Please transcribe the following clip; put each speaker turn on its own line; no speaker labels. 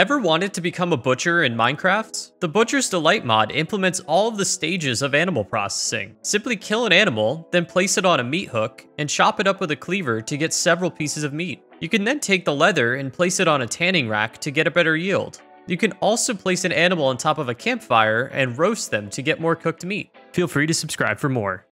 Ever wanted to become a butcher in Minecraft? The Butcher's Delight mod implements all of the stages of animal processing. Simply kill an animal, then place it on a meat hook, and chop it up with a cleaver to get several pieces of meat. You can then take the leather and place it on a tanning rack to get a better yield. You can also place an animal on top of a campfire and roast them to get more cooked meat. Feel free to subscribe for more.